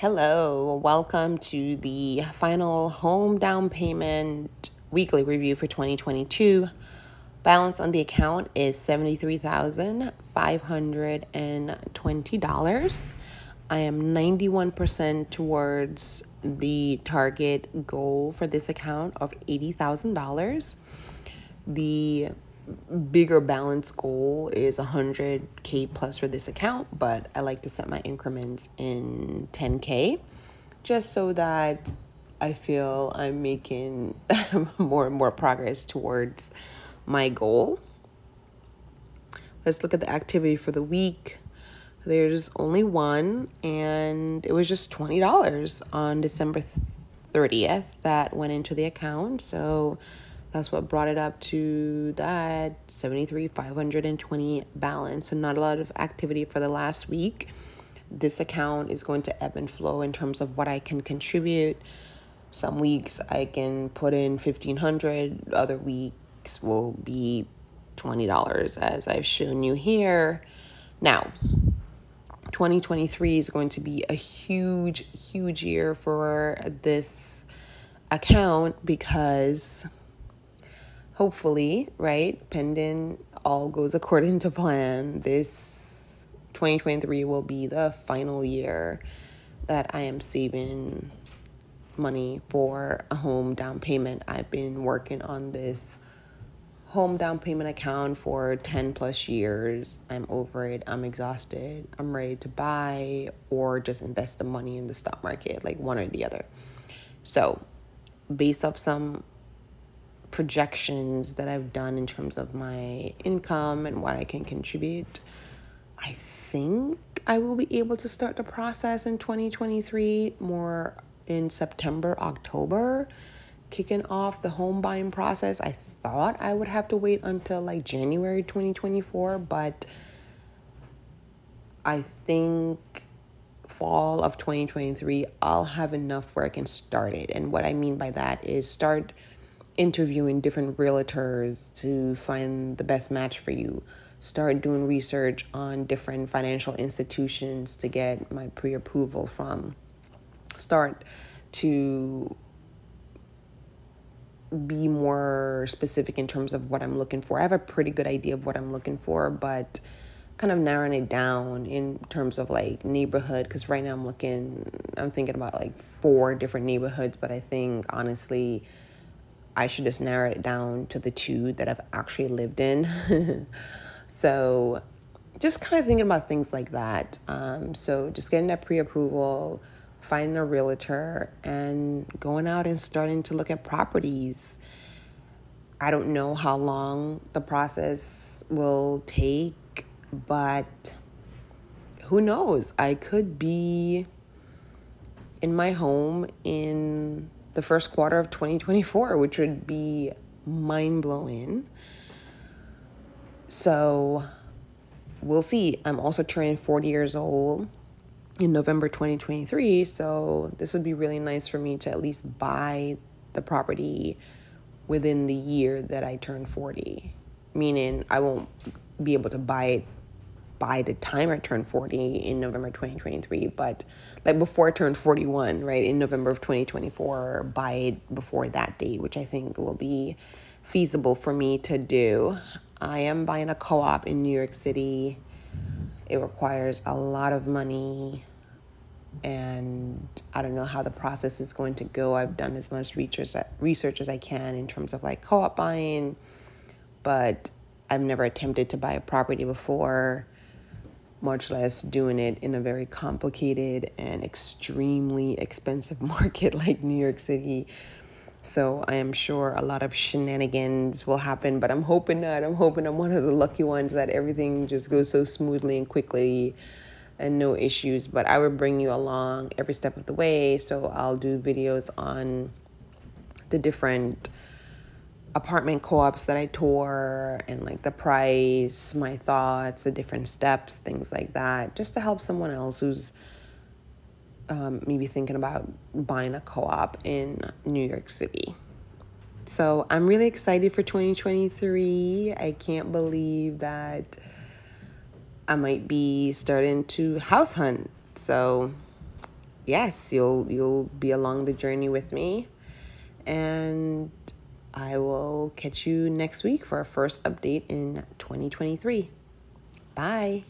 Hello, welcome to the final home down payment weekly review for 2022. Balance on the account is $73,520. I am 91% towards the target goal for this account of $80,000. The bigger balance goal is 100k plus for this account but i like to set my increments in 10k just so that i feel i'm making more and more progress towards my goal. Let's look at the activity for the week. There's only one and it was just $20 on december 30th that went into the account. So that's what brought it up to that 73 520 balance. So not a lot of activity for the last week. This account is going to ebb and flow in terms of what i can contribute. Some weeks i can put in 1500 other weeks will be $20 as i've shown you here. Now 2023 is going to be a huge huge year for this account because hopefully, right, pending all goes according to plan, this 2023 will be the final year that I am saving money for a home down payment. I've been working on this home down payment account for 10 plus years. I'm over it. I'm exhausted. I'm ready to buy or just invest the money in the stock market, like one or the other. So, based off some projections that I've done in terms of my income and what I can contribute, I think I will be able to start the process in 2023 more in September, October, kicking off the home buying process. I thought I would have to wait until like January 2024, but I think fall of 2023 I'll have enough where I can start it. And what I mean by that is start interviewing different realtors to find the best match for you. Start doing research on different financial institutions to get my pre approval from. Start to be more specific in terms of what I'm looking for. I have a pretty good idea of what I'm looking for, but kind of narrowing it down in terms of like neighborhood because right now I'm looking I'm thinking about like four different neighborhoods, but I think honestly I should just narrow it down to the two that I've actually lived in. so, just kind of thinking about things like that. Um, so, just getting that pre approval, finding a realtor, and going out and starting to look at properties. I don't know how long the process will take, but who knows? I could be in my home in the first quarter of 2024, which would be mind blowing. So we'll see. I'm also turning 40 years old in November 2023. So this would be really nice for me to at least buy the property within the year that I turn 40. Meaning I won't be able to buy it by the time I turn 40 in November 2023, but like before I turn 41, right, in November of 2024, by before that date, which I think will be feasible for me to do. I am buying a co op in New York City. It requires a lot of money, and I don't know how the process is going to go. I've done as much research research as I can in terms of like co op buying, but I've never attempted to buy a property before much less doing it in a very complicated and extremely expensive market like New York City. So I am sure a lot of shenanigans will happen, but I'm hoping not. I'm hoping I'm one of the lucky ones that everything just goes so smoothly and quickly and no issues. But I will bring you along every step of the way. So I'll do videos on the different apartment co-ops that I tour and like the price, my thoughts, the different steps, things like that, just to help someone else who's um, maybe thinking about buying a co-op in New York City. So I'm really excited for 2023. I can't believe that I might be starting to house hunt. So yes, you'll you'll be along the journey with me. And I will catch you next week for our first update in 2023. Bye.